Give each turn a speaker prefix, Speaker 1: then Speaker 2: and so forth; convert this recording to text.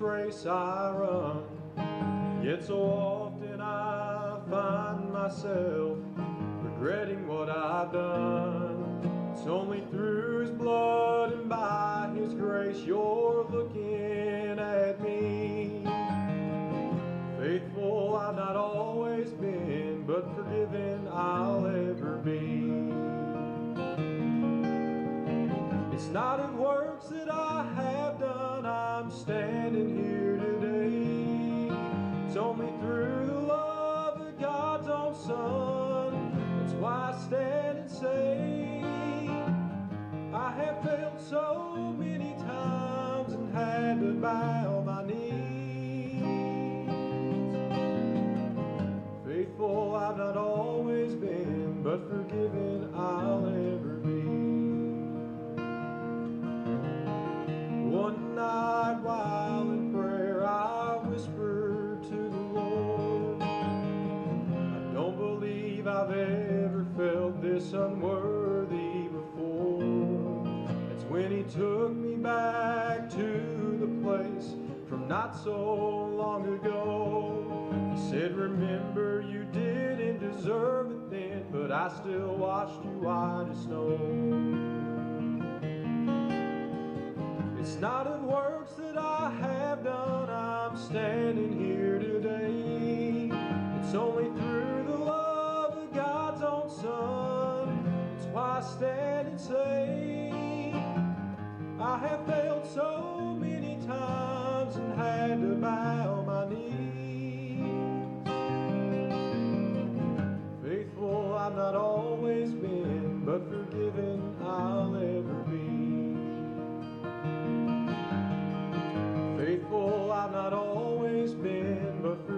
Speaker 1: race I run. Yet so often I find myself regretting what I've done. It's only through His blood and by His grace you're looking at me. Faithful I've not always been, but forgiven I'll ever be. It's not of works that I have I'm standing here today. It's only through the love of God's own Son. That's why I stand and say, I have failed so many times and had to bow my knees. Faithful I've not always been, but forgiven I've ever felt this unworthy before. That's when He took me back to the place from not so long ago. He said, Remember, you didn't deserve it then, but I still washed you white as snow. It's not of works that I have done, I'm standing stand and say, I have failed so many times and had to bow my knees. Faithful I've not always been, but forgiven I'll ever be. Faithful I've not always been, but forgiven